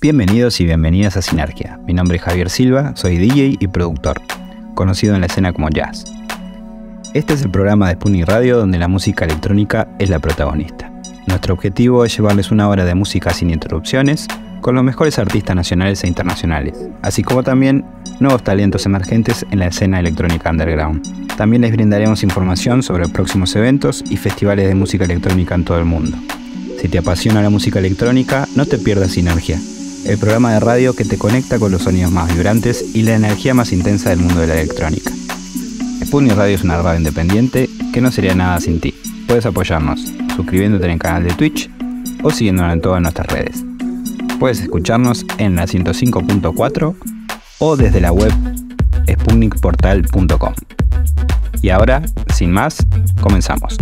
Bienvenidos y bienvenidas a Sinergia. Mi nombre es Javier Silva, soy DJ y productor, conocido en la escena como jazz. Este es el programa de Spoonie Radio donde la música electrónica es la protagonista. Nuestro objetivo es llevarles una hora de música sin interrupciones, con los mejores artistas nacionales e internacionales, así como también nuevos talentos emergentes en la escena electrónica underground. También les brindaremos información sobre próximos eventos y festivales de música electrónica en todo el mundo. Si te apasiona la música electrónica, no te pierdas Sinergia, el programa de radio que te conecta con los sonidos más vibrantes y la energía más intensa del mundo de la electrónica. Sputnik Radio es una radio independiente que no sería nada sin ti. Puedes apoyarnos suscribiéndote en el canal de Twitch o siguiéndonos en todas nuestras redes. Puedes escucharnos en la 105.4 o desde la web sputnikportal.com. Y ahora, sin más, comenzamos.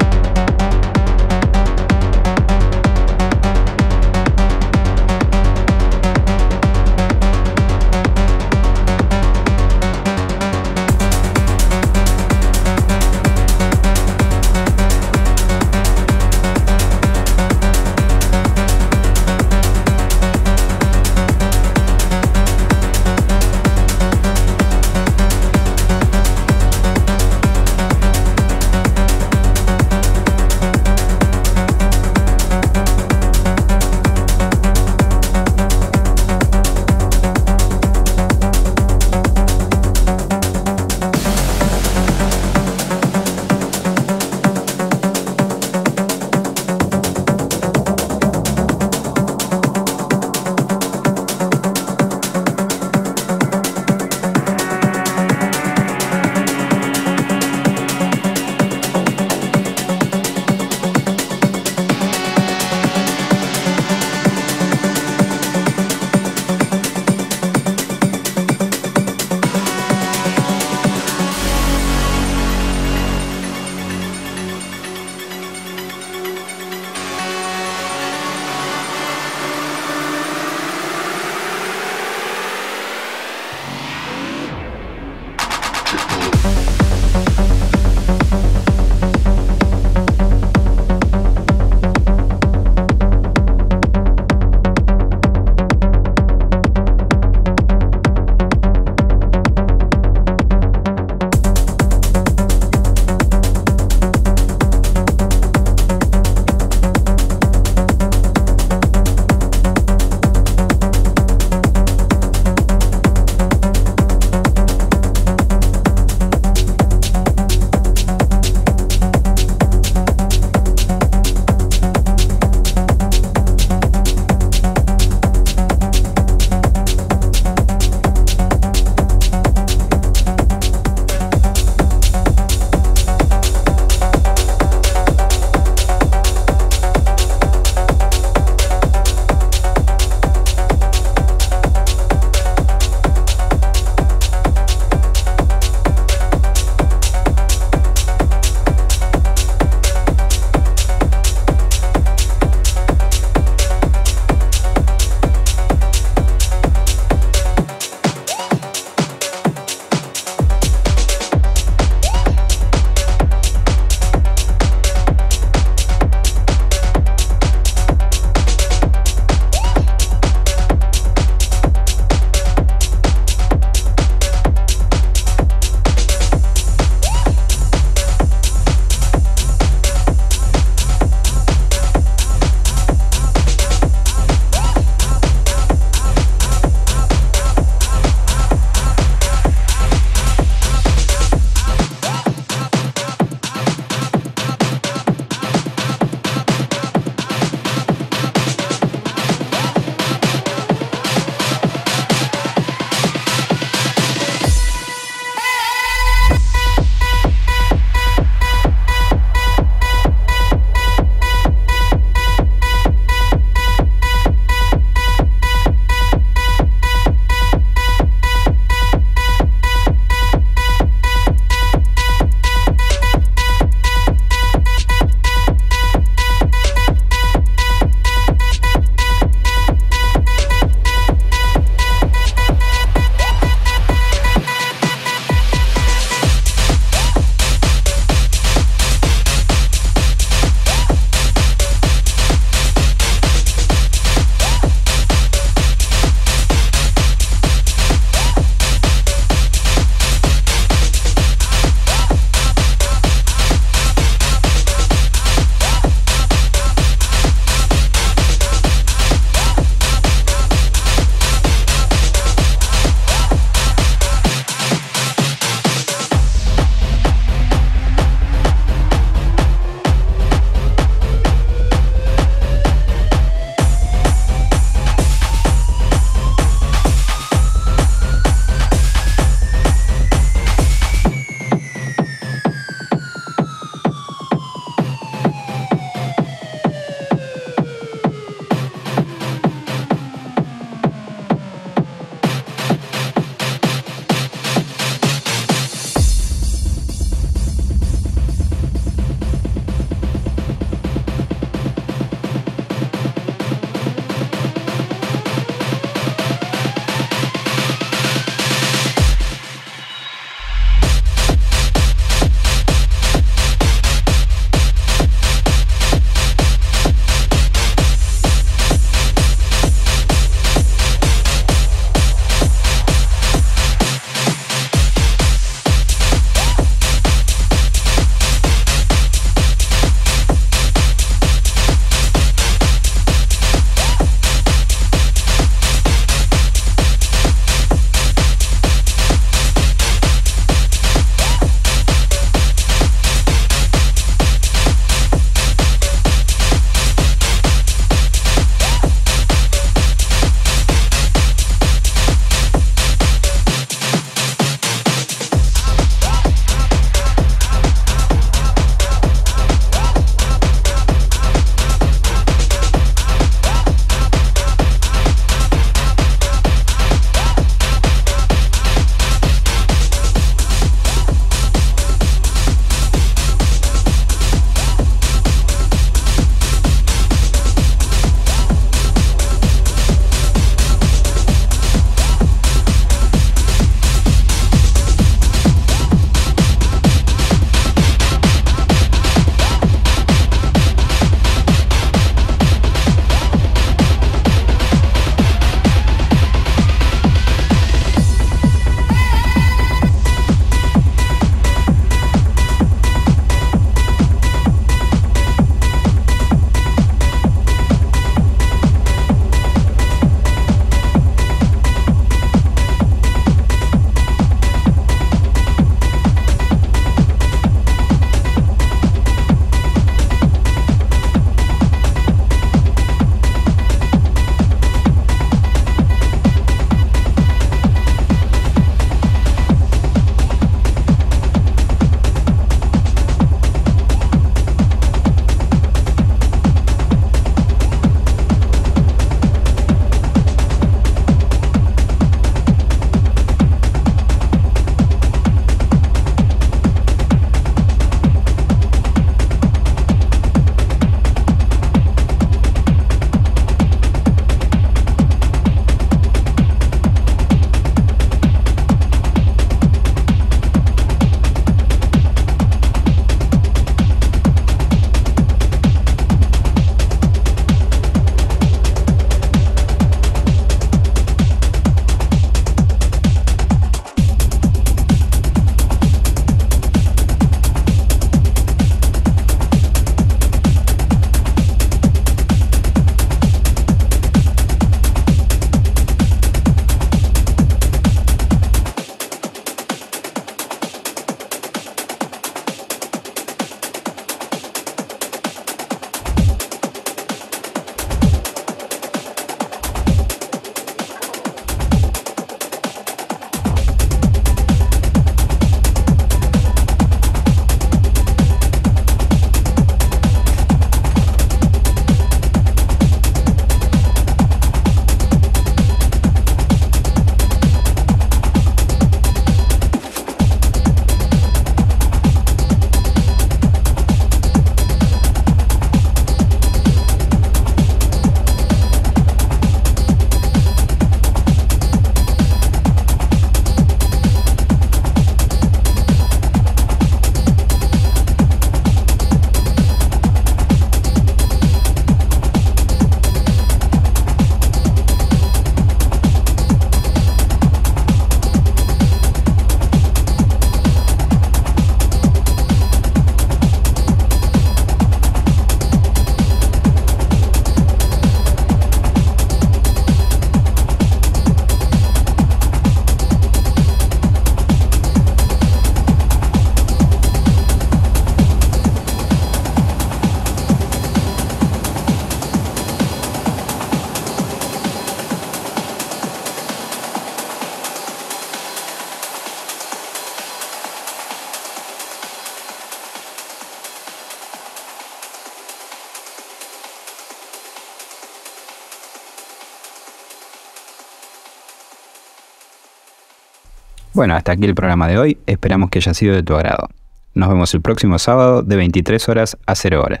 Bueno, hasta aquí el programa de hoy, esperamos que haya sido de tu agrado. Nos vemos el próximo sábado de 23 horas a 0 horas.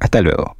Hasta luego.